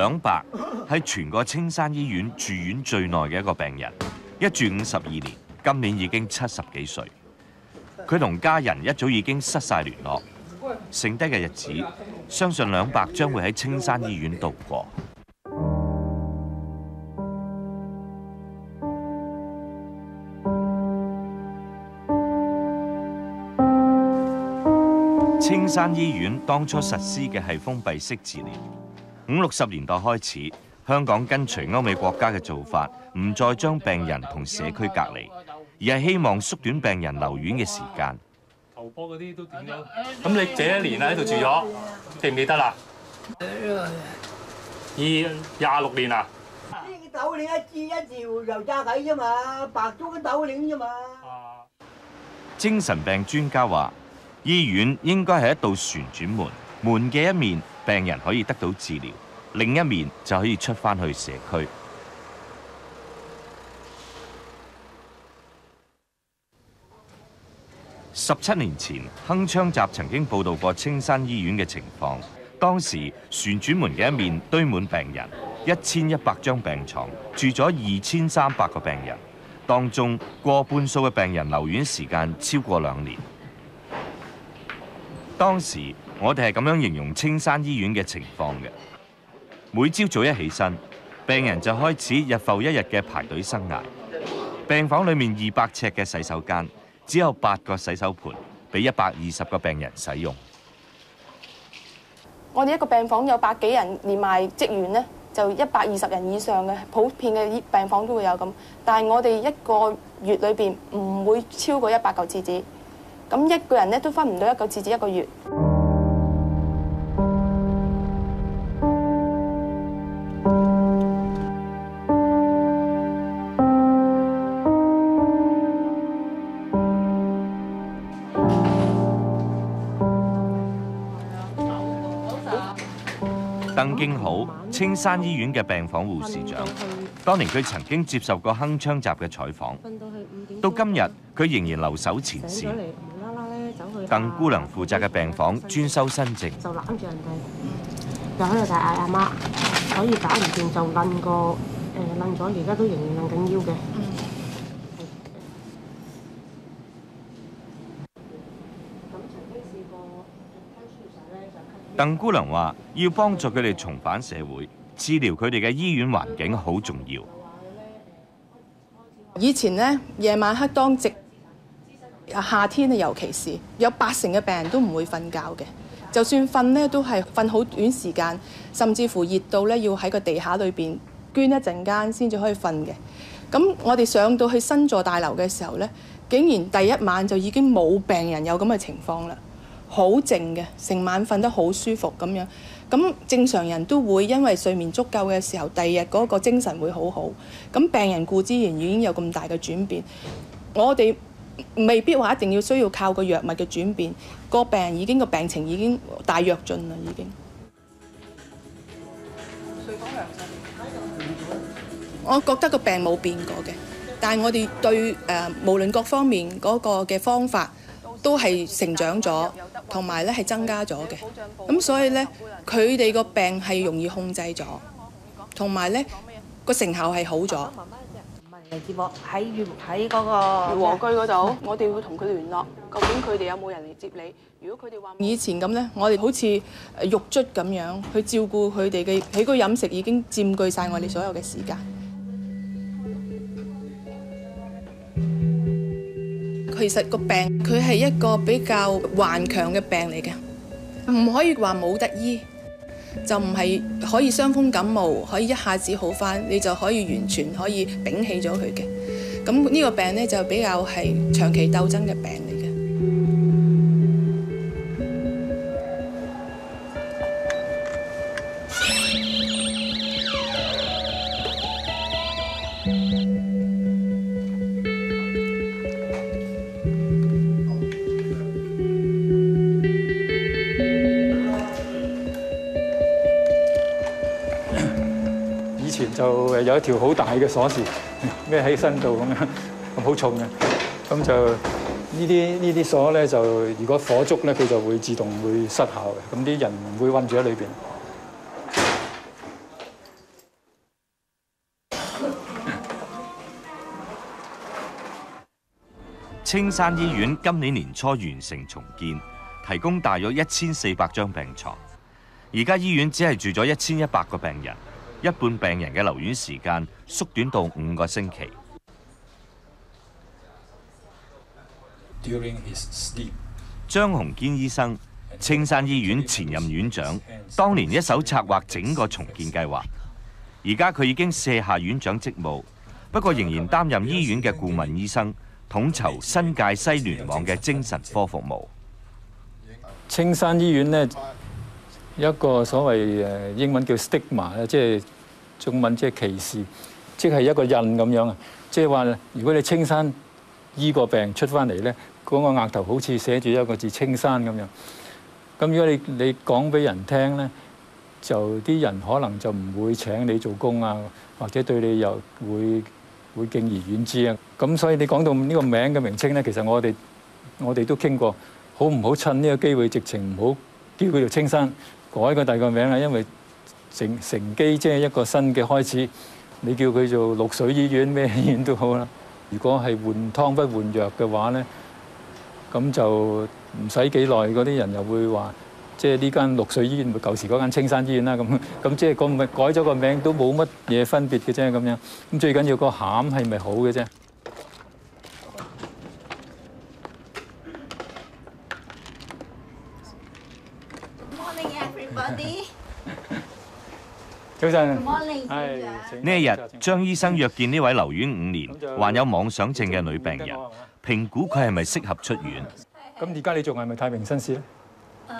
兩伯係全个青山醫院住院最耐嘅一個病人，一住五十二年，今年已經七十幾歲。佢同家人一早已經失晒聯絡，剩低嘅日子，相信兩伯將會喺青山醫院度過。青山醫院當初實施嘅係封閉式治療。五六十年代開始，香港跟隨歐美國家嘅做法，唔再將病人同社區隔離，而係希望縮短病人留院嘅時間。頭波嗰啲都點樣？咁你這一年喺度住咗，記唔記得啦？二廿六年啊！呢個斗領一支一條油炸鬼啫嘛，白粥嘅豆領啫嘛。精神病專家話，醫院應該係一道旋轉門，門嘅一面病人可以得到治療，另一面就可以出翻去社區。十七年前，铿锵集曾經報導過青山醫院嘅情況。當時旋轉門嘅一面堆滿病人，一千一百張病床，住咗二千三百個病人，當中過半數嘅病人留院時間超過兩年。當時我哋係咁樣形容青山醫院嘅情況嘅：每朝早一起身，病人就開始日復一日嘅排隊生涯。病房里面二百尺嘅洗手間，只有八個洗手盆，俾一百二十個病人使用。我哋一個病房有百幾人，連埋職員呢，就一百二十人以上嘅，普遍嘅病房都會有咁。但系我哋一個月裏邊唔會超過一百嚿廁紙，咁一個人呢都分唔到一嚿廁紙一個月。鄧敬好，青山醫院嘅病房護士長，當年佢曾經接受過鏗鏘集嘅採訪，到今日佢仍然留守前線。鄧姑娘負責嘅病房專收新症，就攬住人哋，就喺度大嗌阿妈，所以打唔掂就攆個誒攆咗，而家都仍然攆緊腰嘅。邓姑娘話：要幫助佢哋重返社會，治療佢哋嘅醫院環境好重要。以前呢，夜晚黑當值，夏天啊，尤其是有八成嘅病人都唔會瞓覺嘅，就算瞓呢，都係瞓好短時間，甚至乎熱到咧要喺個地下裏邊捐一陣間先至可以瞓嘅。咁我哋上到去新座大樓嘅時候呢，竟然第一晚就已經冇病人有咁嘅情況啦。好靜嘅，成晚瞓得好舒服咁樣。咁正常人都會因為睡眠足夠嘅時候，第二日嗰個精神會好好。咁病人固之然已經有咁大嘅轉變，我哋未必話一定要需要靠個藥物嘅轉變，個病人已經個病情已經大躍進啦，已經。我覺得個病冇變過嘅，但係我哋對誒、呃、無論各方面嗰個嘅方法都係成長咗。同埋咧係增加咗嘅，咁所以咧佢哋個病係容易控制咗，同埋咧個成效係好咗。唔係嚟接我喺粵喺嗰個和居嗰度，我哋會同佢聯絡，究竟佢哋有冇人嚟接你？如果佢哋話以前咁咧，我哋好似肉卒咁樣去照顧佢哋嘅，喺個飲食已經佔據晒我哋所有嘅時間。其实个病佢系一个比较顽强嘅病嚟嘅，唔可以话冇得医，就唔系可以伤风感冒可以一下子好翻，你就可以完全可以摒弃咗佢嘅。咁呢个病呢，就比较系长期斗争嘅病有一條好大嘅鎖匙孭喺身度咁樣，咁 好重嘅。咁就呢啲呢啲鎖咧，就如果火燭咧，佢就會自動會失效嘅。咁啲人唔會困住喺裏边。青山医院今年年初完成重建，提供大约一千四百张病床。而家医院只系住咗一千一百个病人。一半病人嘅留院時間縮短到五個星期。張鴻堅醫生，青山醫院前任院長，當年一手策劃整個重建計劃。而家佢已經卸下院長職務，不過仍然擔任醫院嘅顧問醫生，統籌新界西聯網嘅精神科服務。青山醫院咧一個所謂誒英文叫 stigma 咧，即係中文即係歧視，即係一個印咁樣啊。即係話，如果你青山醫個病出翻嚟咧，嗰、個額頭好似寫住一個字青山咁樣。咁如果你你講俾人聽咧，就啲人可能就唔會請你做工啊，或者對你又會會敬而遠之啊。咁所以你講到呢個名嘅名稱咧，其實我哋我哋都傾過，好唔好趁呢個機會，直情唔好叫佢做青山，改個第二個名啦，因為乘乘機即係一個新嘅開始。你叫佢做綠水醫院咩醫院都好啦。如果係換湯不換藥嘅話咧，咁就唔使幾耐，嗰啲人又會話，即係呢間綠水醫院咪舊時嗰間青山醫院啦。咁 咁即係個改咗個名都冇乜嘢分別嘅啫。咁樣咁最緊要個餡係咪好嘅啫？早晨呢一日，張醫生約見呢位留院五年、患有妄想症嘅女病人，評估佢係咪適合出院。咁而家你仲係咪太平紳士咧？誒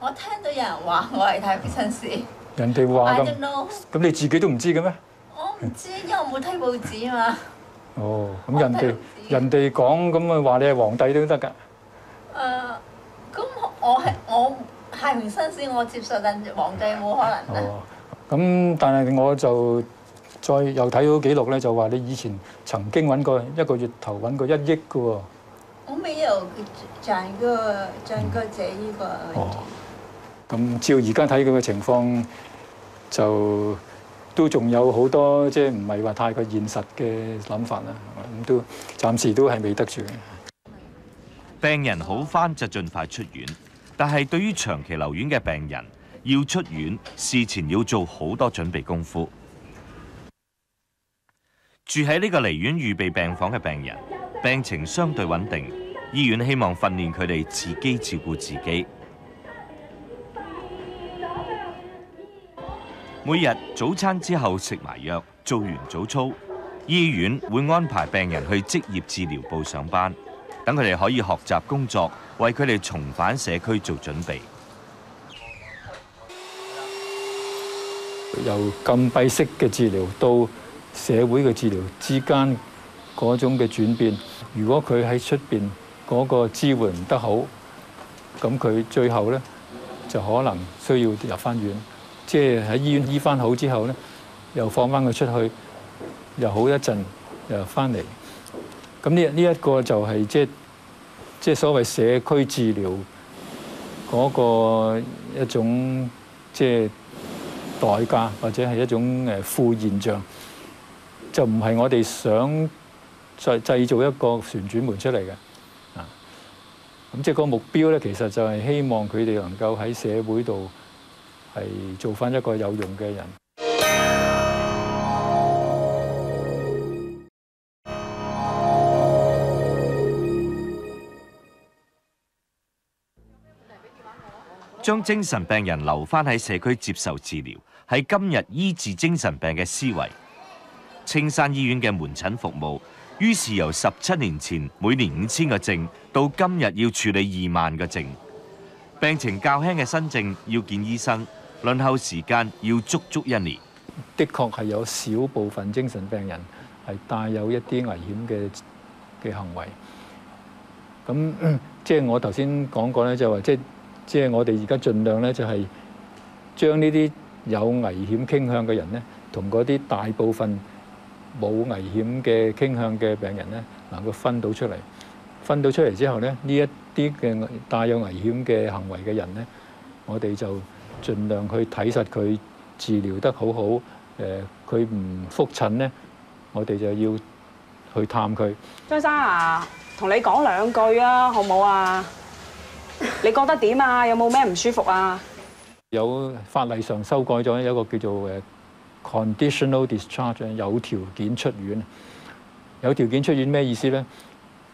我聽到有人話我係太平紳士人哋話咁咁你自己都唔知嘅咩？我唔知，因為我冇睇報紙啊嘛。哦，咁人哋人哋講咁啊話你係皇帝都得㗎。誒，咁我係我太平紳士，我接受緊皇帝冇可能啦。哦，咁但係我就再又睇到記錄咧，就話你以前曾經揾過一個月頭揾過一億嘅喎。我未有賺過賺過這一個。哦，咁照而家睇佢嘅情況，就都仲有好多即係唔係話太過現實嘅諗法啦。咁都暫時都係未得住嘅。病人好翻就盡快出院，但係對於長期留院嘅病人，要出院事前要做好多準備功夫。住喺呢個離院預備病房嘅病人，病情相對穩定，醫院希望訓練佢哋自己照顧自己。每日早餐之後食埋藥，做完早操，醫院會安排病人去職業治療部上班。等佢哋可以學習工作，為佢哋重返社區做準備。由禁閉式嘅治療到社會嘅治療之間嗰種嘅轉變，如果佢喺出边嗰個支援唔得好，咁佢最後咧就可能需要入翻院，即係喺醫院醫翻好之後咧，又放翻佢出去，又好一陣，又翻嚟。咁呢呢一個就系即係即係所謂社區治療嗰個一種即係代價，或者係一種誒副現象，就唔係我哋想製製造一個旋轉門出嚟嘅啊。咁即係個目標咧，其實就係希望佢哋能夠喺社會度係做翻一個有用嘅人。將精神病人留翻喺社區接受治療，係今日醫治精神病嘅思維。青山醫院嘅門診服務，於是由十七年前每年五千個症，到今日要處理二萬個症。病情較輕嘅新症要見醫生，輪候時間要足足一年。的確係有少部分精神病人係帶有一啲危險嘅嘅行為。咁即係我頭先講過咧，就話即係即係我哋而家盡量咧，就係將呢啲有危險傾向嘅人咧，同嗰啲大部分冇危險嘅傾向嘅病人咧，能夠分到出嚟。分到出嚟之後咧，呢一啲嘅帶有危險嘅行為嘅人咧，我哋就盡量去睇實佢。治療得好好，誒佢唔覆診咧，我哋就要去探佢。張生啊，同你講兩句啊，好唔好啊？你覺得點啊？有冇咩唔舒服啊？有法例上修改咗一個叫做誒 conditional discharge，有條件出院。有條件出院咩意思咧？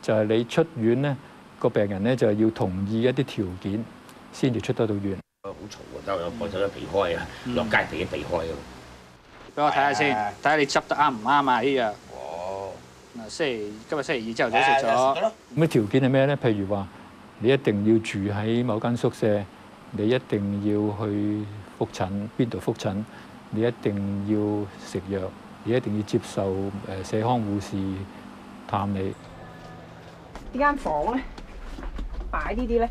就係、你出院咧，個病人咧就係要同意一啲條件先至出得到院。好嘈啊！得有放手都避開啊，落街地避開啊。俾我睇下先，睇下你執得啱唔啱啊？呢樣哦，嗱，星期今日星期二朝頭早食咗。咁啲條件係咩咧？譬如話，你一定要住喺某間宿舍，你一定要去覆診，邊度覆診？你一定要食藥，你一定要接受誒社康護士探你。呢間房咧擺呢啲咧，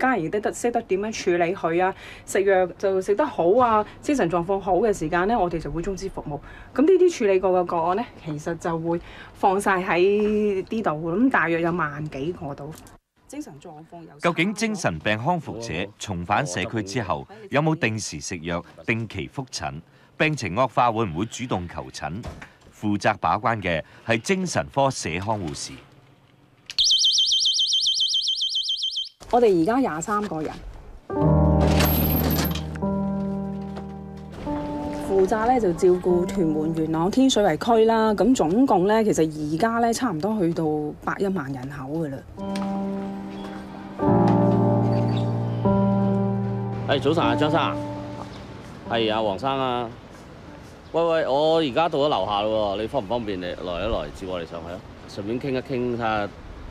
家人亦都得識得點樣處理佢啊，食藥就食得好啊，精神狀況好嘅時間咧，我哋就會終止服務。咁呢啲處理過嘅個案咧，其實就會放晒喺呢度，咁大約有萬幾個度。精神狀況有究竟精神病康復者重返社區之後，有冇定時食藥、定期覆診？病情惡化會唔會主動求診？負責把關嘅係精神科社康護士。我哋而家廿三個人，負責咧就照顧屯門、元朗、天水圍區啦。咁總共咧，其實而家咧差唔多去到百一萬人口噶啦。誒早晨啊，張生，係啊，黃生啊。喂喂，我而家到咗樓下咯，你方唔方便你來一來接我哋上去啊？順便傾一傾睇下，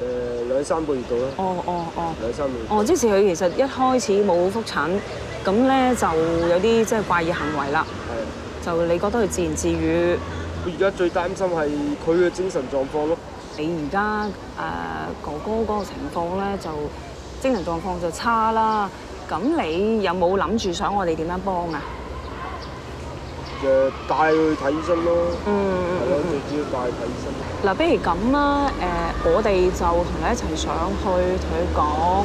誒兩三個月到啦。哦哦哦。兩三個月。哦，即是佢其實一開始冇復診，咁咧就有啲即係怪異行為啦。係。就你覺得佢自言自語？佢而家最擔心係佢嘅精神狀況咯。你而家誒哥哥嗰個情況咧，就精神狀況就差啦。咁你有冇諗住想我哋點樣幫啊？誒帶佢去睇醫生咯。嗯係咯，最主要帶佢睇醫生。嗱，不如咁啦，誒、我哋就同你一齊上去，同佢講，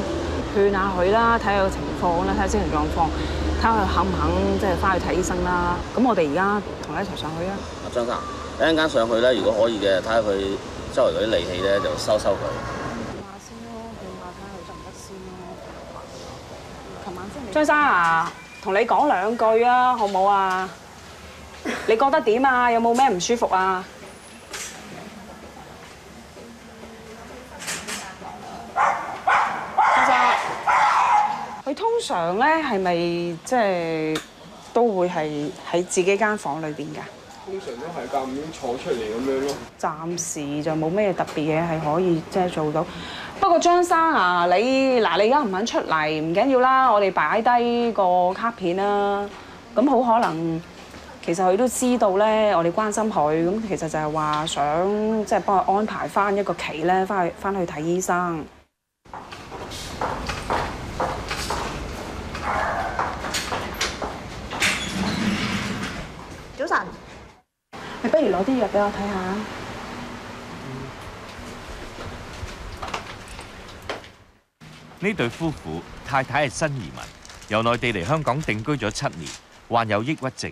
勸下佢啦，睇下個情況啦，睇下精神狀況，睇下佢肯唔肯即係翻去睇醫生啦。咁我哋而家同你一齊上去啊！阿張生，一陣間上去咧，如果可以嘅，睇下佢周圍嗰啲利器咧，就收收佢。下先咯，見下睇下佢得唔得先咯。琴晚先張生啊，同你講兩句啊，好唔好啊？你覺得點啊？有冇咩唔舒服啊？張生，佢通常咧係咪即係都會係喺自己間房裏邊㗎？通常都係間唔中坐出嚟咁樣咯。暫時就冇咩特別嘢係可以即係做到。不過張生啊，你嗱你而家唔肯出嚟唔緊要啦，我哋擺低個卡片啦。咁好可能其實佢都知道咧，我哋關心佢。咁其實就係話想即係幫佢安排翻一個期咧，翻去翻去睇醫生。早晨，你不如攞啲藥俾我睇下。呢對夫婦太太係新移民，由內地嚟香港定居咗七年，患有抑鬱症，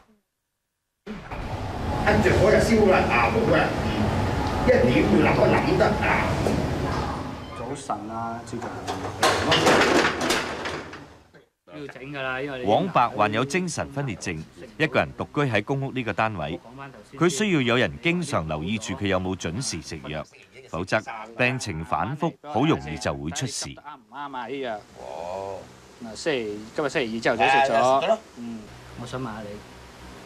跟住火就燒啦，啊冇啦，一點要諗我諗得啊！早晨啊，朝早。要整㗎啦，因為你黃伯患有精神分裂症，一個人獨居喺公屋呢個單位，佢需要有人經常留意住佢有冇準時食藥，否則病情反覆，好容易就會出事。啱唔啱啊？呢樣哦，嗱星期今日星期二朝頭早食咗，嗯，我想問下你，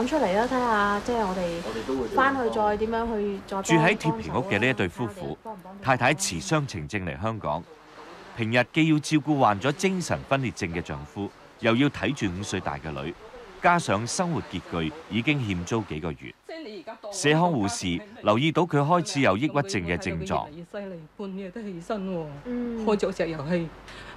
講出嚟啦，睇下即係我哋翻去再點樣去再住喺鐵皮屋嘅呢一對夫婦，太太持雙程證嚟香港，平日既要照顧患咗精神分裂症嘅丈夫，又要睇住五歲大嘅女，加上生活拮據，已經欠租幾個月。社康護士留意到佢開始有抑鬱症嘅症狀。越犀利，半夜都起身喎，開咗石油氣，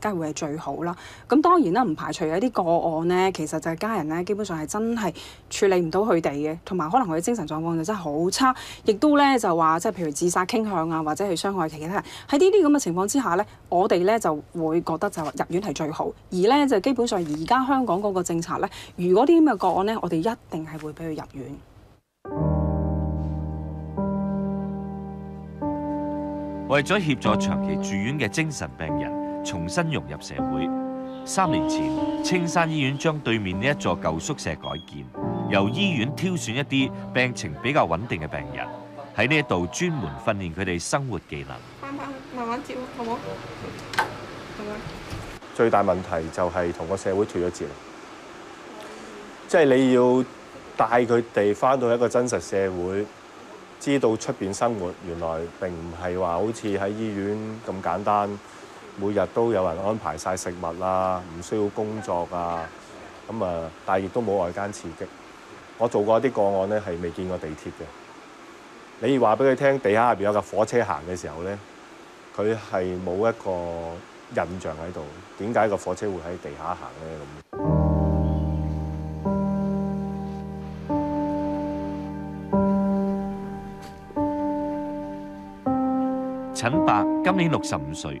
梗係會係最好啦。咁當然啦，唔排除有啲個案咧，其實就係家人咧，基本上係真係處理唔到佢哋嘅，同埋可能佢嘅精神狀況就真係好差，亦都咧就話即係譬如自殺傾向啊，或者係傷害其他人。喺呢啲咁嘅情況之下咧，我哋咧就會覺得就話入院係最好。而咧就基本上而家香港嗰個政策咧，如果啲咁嘅個案咧，我哋一定係會俾佢入院。為咗協助長期住院嘅精神病人重新融入社會，三年前青山醫院將對面呢一座舊宿舍改建，由醫院挑選一啲病情比較穩定嘅病人，喺呢一度專門訓練佢哋生活技能。慢慢慢慢接，好冇？最大問題就係同個社會脱咗節，即係你要帶佢哋翻到一個真實社會。知道出邊生活原來並唔係話好似喺醫院咁簡單，每日都有人安排晒食物啊，唔需要工作啊，咁啊，但係亦都冇外間刺激。我做過一啲個案咧，係未見過地鐵嘅。你話俾佢聽，地下入邊有架火車行嘅時候咧，佢係冇一個印象喺度。點解個火車會喺地下行咧？咁。陳伯今年六十五歲，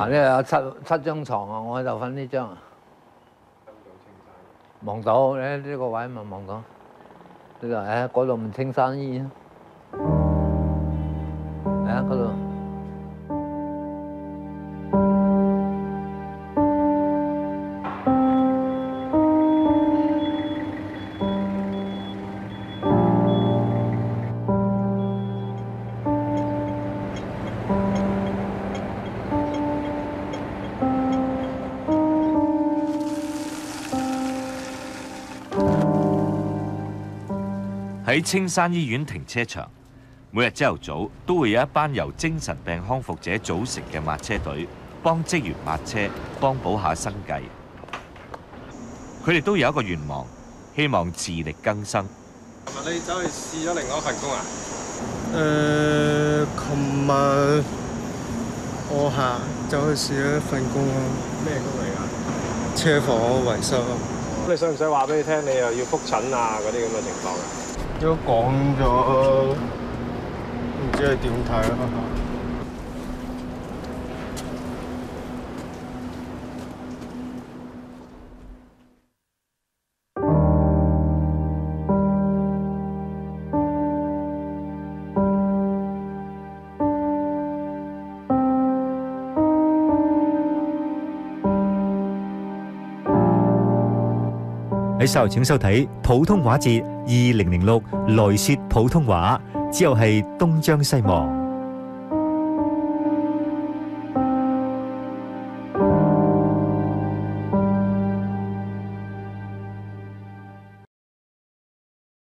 嗱，呢有七七張床啊，我喺度瞓呢張啊，望到咧呢個位咪望到，呢度誒嗰度唔青山醫院，喺青山醫院停車場，每日朝頭早都會有一班由精神病康復者組成嘅抹車隊，幫職員抹車，幫補下生計。佢哋都有一個願望，希望自力更生。琴日你走去試咗另外一份工啊？誒，琴日我下走去試咗一份工咯。咩工嚟㗎？車房維修。你使唔使話俾你聽？你又要覆診啊嗰啲咁嘅情況啊？都講咗，唔知係點睇啊？稍後請收睇普通話節二零零六來說普通話，之後係東張西望。